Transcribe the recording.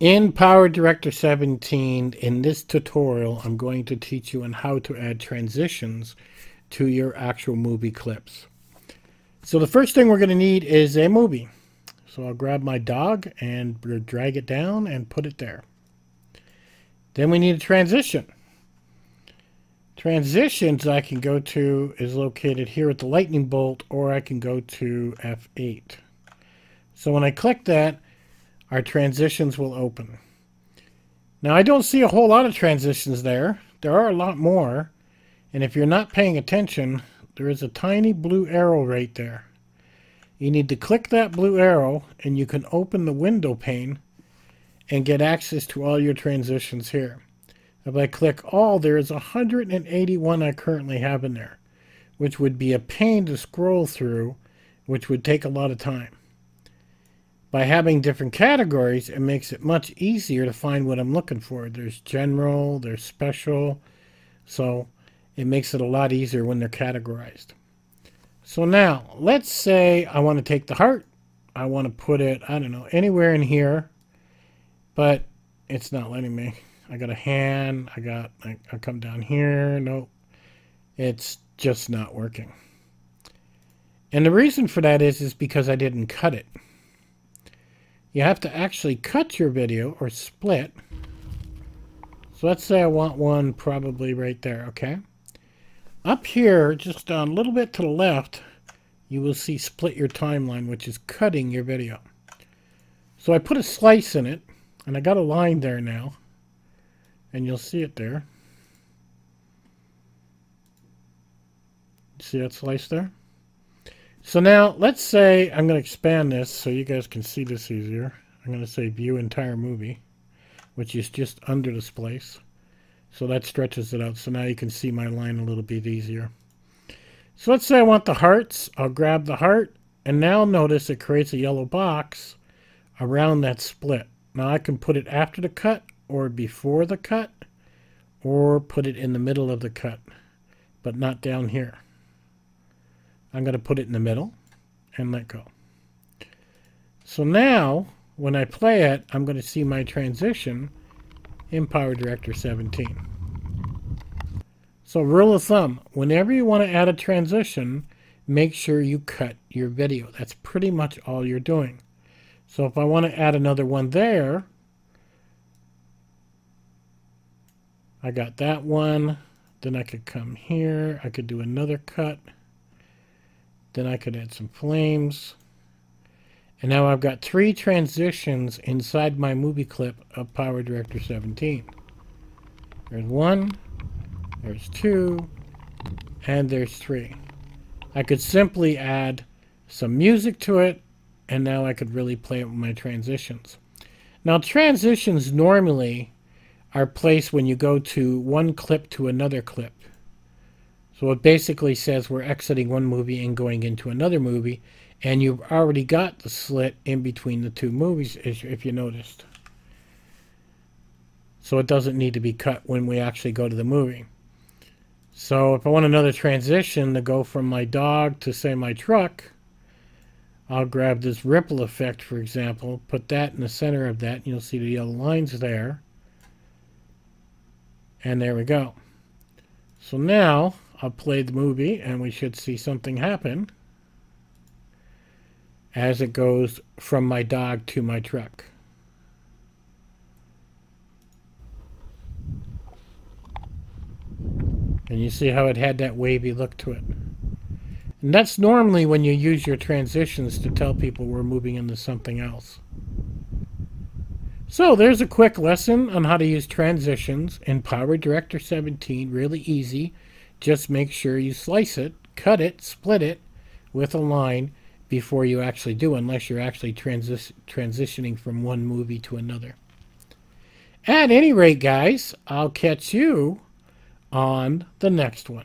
In PowerDirector 17, in this tutorial, I'm going to teach you on how to add transitions to your actual movie clips. So the first thing we're going to need is a movie. So I'll grab my dog and drag it down and put it there. Then we need a transition. Transitions I can go to is located here at the lightning bolt or I can go to F8. So when I click that, our transitions will open. Now I don't see a whole lot of transitions there. There are a lot more. And if you're not paying attention, there is a tiny blue arrow right there. You need to click that blue arrow and you can open the window pane and get access to all your transitions here. If I click all, there is 181 I currently have in there, which would be a pain to scroll through, which would take a lot of time. By having different categories, it makes it much easier to find what I'm looking for. There's general, there's special, so it makes it a lot easier when they're categorized. So now, let's say I want to take the heart. I want to put it, I don't know, anywhere in here, but it's not letting me. I got a hand, I got, I, I come down here, nope. It's just not working. And the reason for that is, is because I didn't cut it you have to actually cut your video or split. So let's say I want one probably right there, okay? Up here, just a little bit to the left, you will see split your timeline, which is cutting your video. So I put a slice in it, and I got a line there now, and you'll see it there. See that slice there? So now let's say I'm going to expand this so you guys can see this easier. I'm going to say view entire movie, which is just under this place. So that stretches it out. So now you can see my line a little bit easier. So let's say I want the hearts. I'll grab the heart. And now notice it creates a yellow box around that split. Now I can put it after the cut or before the cut or put it in the middle of the cut, but not down here. I'm going to put it in the middle and let go. So now, when I play it, I'm going to see my transition in PowerDirector 17. So rule of thumb, whenever you want to add a transition, make sure you cut your video. That's pretty much all you're doing. So if I want to add another one there, I got that one. Then I could come here. I could do another cut. Then I could add some flames. And now I've got three transitions inside my movie clip of PowerDirector 17. There's one, there's two, and there's three. I could simply add some music to it, and now I could really play it with my transitions. Now transitions normally are placed when you go to one clip to another clip. So it basically says we're exiting one movie and going into another movie, and you've already got the slit in between the two movies, if you noticed. So it doesn't need to be cut when we actually go to the movie. So if I want another transition to go from my dog to, say, my truck, I'll grab this ripple effect, for example, put that in the center of that, and you'll see the yellow lines there. And there we go. So now I'll play the movie and we should see something happen as it goes from my dog to my truck. And you see how it had that wavy look to it. And that's normally when you use your transitions to tell people we're moving into something else. So there's a quick lesson on how to use transitions in PowerDirector 17. Really easy. Just make sure you slice it, cut it, split it with a line before you actually do, unless you're actually transi transitioning from one movie to another. At any rate, guys, I'll catch you on the next one.